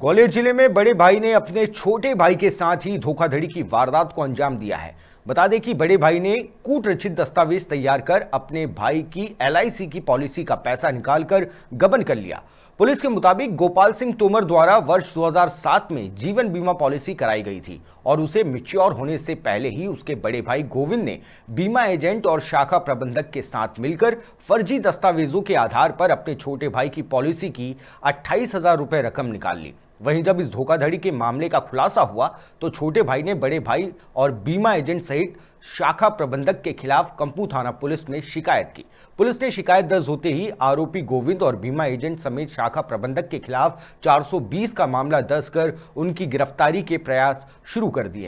ग्वालियर ज़िले में बड़े भाई ने अपने छोटे भाई के साथ ही धोखाधड़ी की वारदात को अंजाम दिया है। बता दें कि बड़े भाई ने कूट रचित दस्तावेज़ तैयार कर अपने भाई की एलआईसी की पॉलिसी का पैसा निकालकर गबन कर लिया। पुलिस के मुताबिक गोपाल सिंह तोमर द्वारा वर्ष 2007 में जीवन बीमा पॉलिसी कराई गई थी और उसे मिच्योर होने से पहले ही उसके बड़े भाई गोविंद ने बीमा एजेंट और शाखा प्रबंधक के साथ मिलकर फर्जी दस्तावेजों के आधार पर अपने छोटे भाई की पॉलिसी की अट्ठाईस हज़ार रुपए रकम निकाल ली। वहीं जब इस धोखाधड़ी के मामले का खुलासा हुआ तो छोटे भाई ने बड़े भाई और बीमा एजेंट सहित शाखा प्रबंधक के खिलाफ कंपू थाना पुलिस में शिकायत की। पुलिस ने शिकायत दर्ज होते ही आरोपी गोविंद और बीमा एजेंट समेत शाखा प्रबंधक के खिलाफ 420 का मामला दर्ज कर उनकी गिरफ्तारी के प्रयास शुरू कर दिए